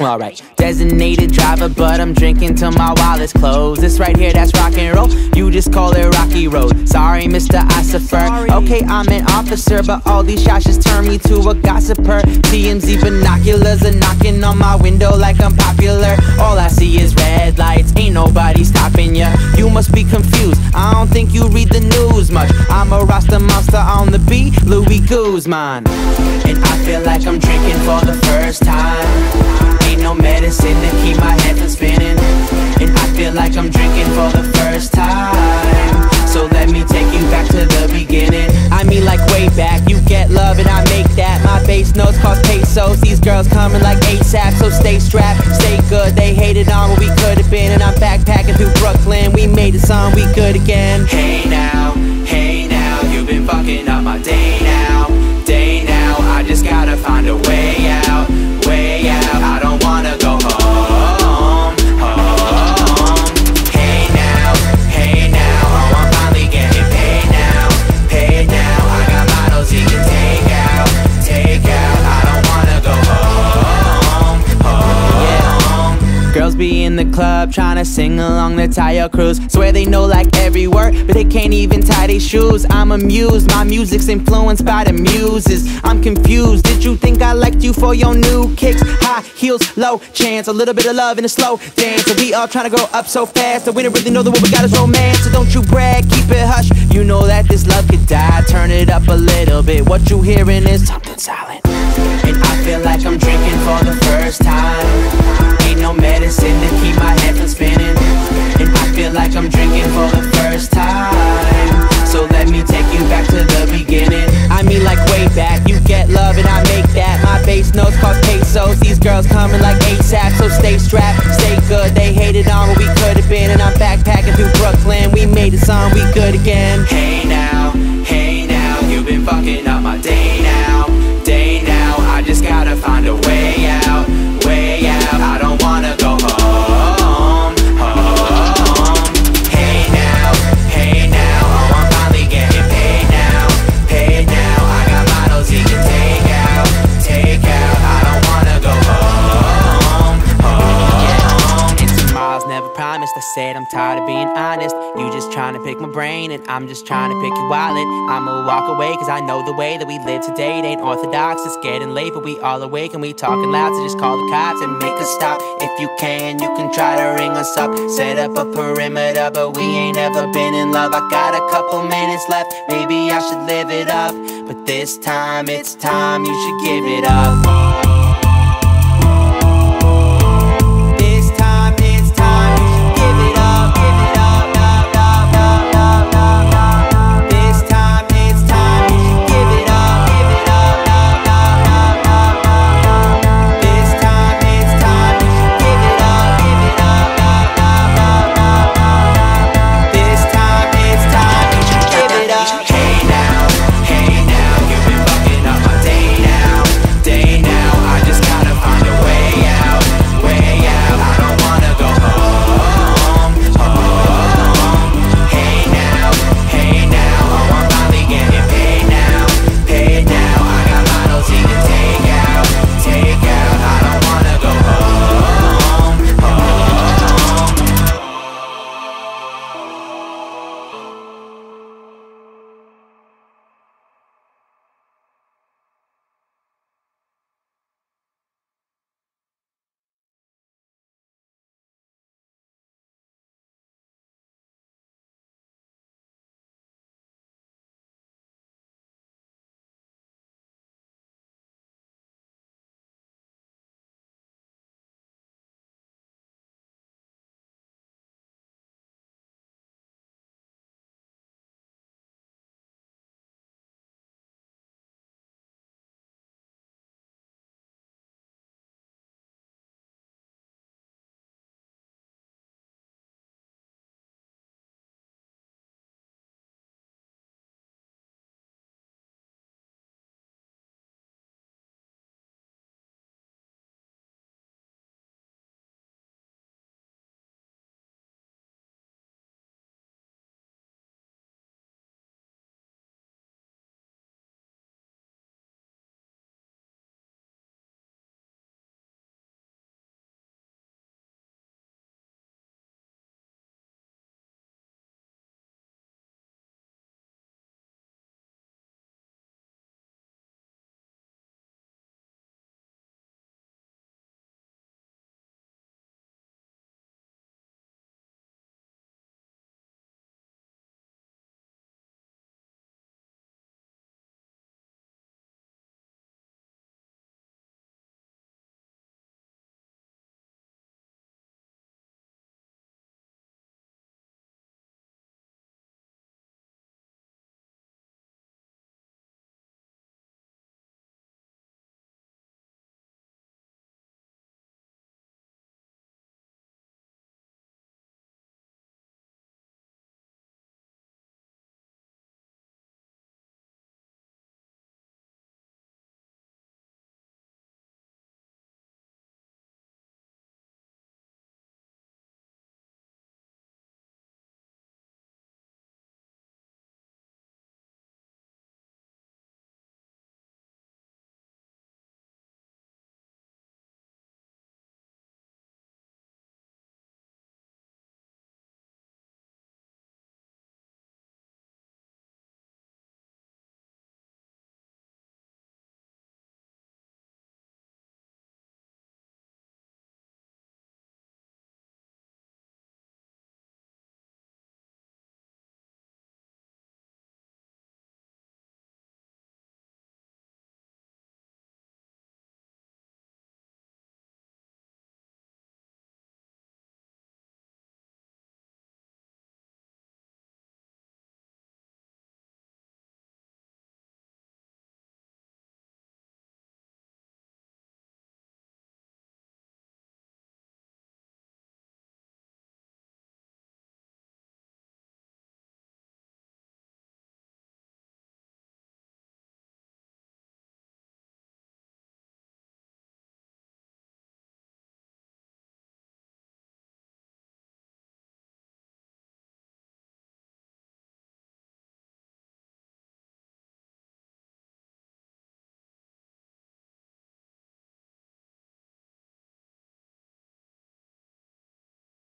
Alright, designated driver, but I'm drinking till my wallet's closed. This right here, that's rock and roll. You just call it Rocky Road. Sorry, Mr. Ossifer. Okay, I'm an officer, but all these shots just turn me to a gossiper. TMZ binoculars are knocking on my window like I'm popular. All I see is red lights, ain't nobody stopping ya. You must be confused. I don't think you read the news much. I'm a Rasta monster on the Guzman. And I feel like I'm drinking for the first time. Ain't no medicine to keep my head from spinning. And I feel like I'm drinking for the first time. So let me take you back to the beginning. I mean, like way back. You get love and I make that. My bass notes cost pesos. These girls coming like ASAP. So stay strapped, stay good. They hated on what we could have been. And I'm backpacking through Brooklyn. We made it song, we good again. Hey club trying to sing along the tire cruise. Swear they know like every word, but they can't even tie their shoes. I'm amused, my music's influenced by the muses. I'm confused. Did you think I liked you for your new kicks? High heels, low chance, a little bit of love in a slow dance. And we all trying to grow up so fast, and we don't really know that what we got is romance. So don't you brag, keep it hush. You know that this love could die. Turn it up a little bit. What you hearing is something silent. And I feel like I'm drinking for the first time. No medicine to keep my head from spinning. And I feel like I'm drinking for the first time. So let me take you back to the beginning. I mean, like way back. You get love and I make that. My bass notes cost pesos. These girls coming like ASAP. So stay strapped, stay good. They hated on what we could have been. And I'm backpacking through Brooklyn. We made it song, we good again. Promised. I said I'm tired of being honest. You just trying to pick my brain, and I'm just trying to pick your wallet. I'ma walk away, cause I know the way that we live today. It ain't orthodox, it's getting late, but we all awake and we talking loud. So just call the cops and make a stop. If you can, you can try to ring us up. Set up a perimeter, but we ain't ever been in love. I got a couple minutes left, maybe I should live it up. But this time, it's time you should give it up.